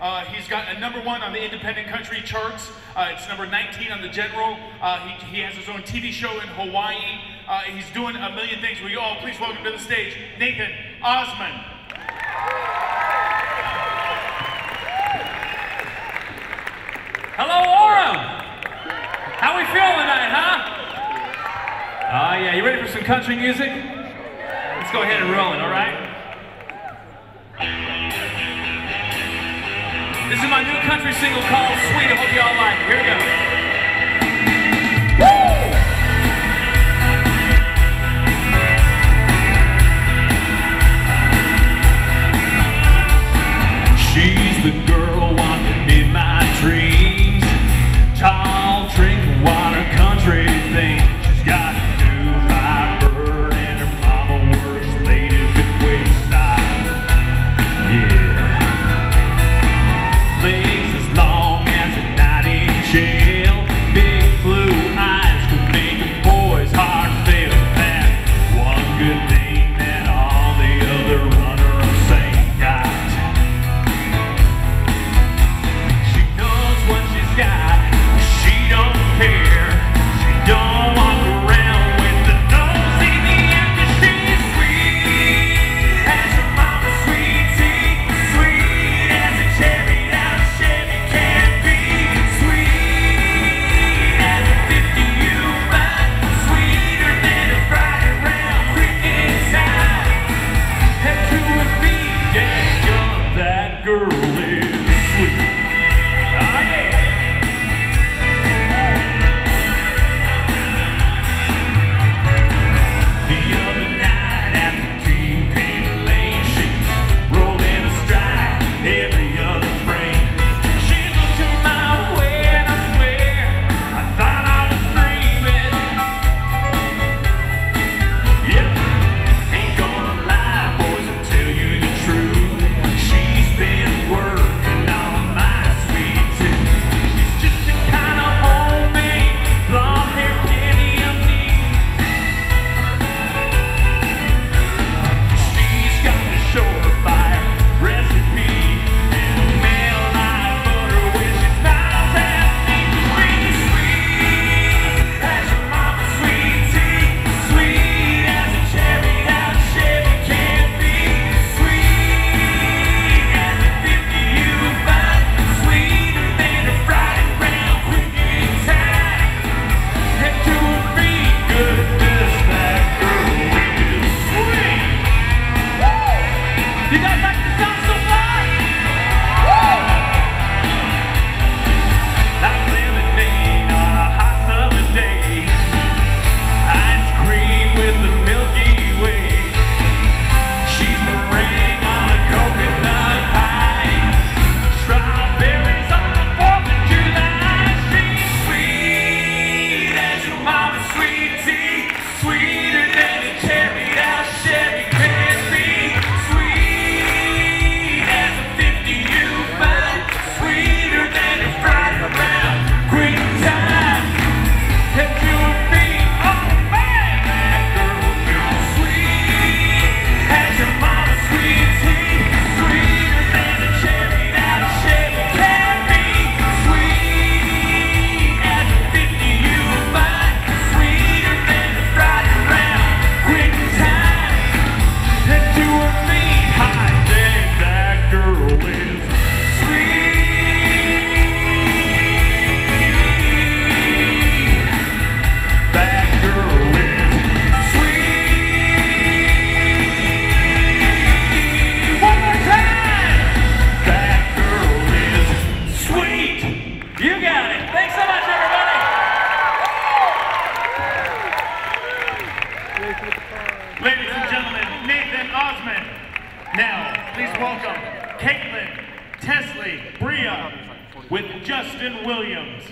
Uh, he's got a number one on the independent country charts. Uh, it's number 19 on the general. Uh, he, he, has his own TV show in Hawaii. Uh, he's doing a million things. Will you all please welcome to the stage Nathan Osmond. Hello, Orem. How we feel tonight, huh? Ah, yeah. You ready for some country music? Let's go ahead and roll it, all right? This is my new country single called Sweet. I hope y'all like it. Here we go. good day. girl. Caitlin Tesley Bria with Justin Williams.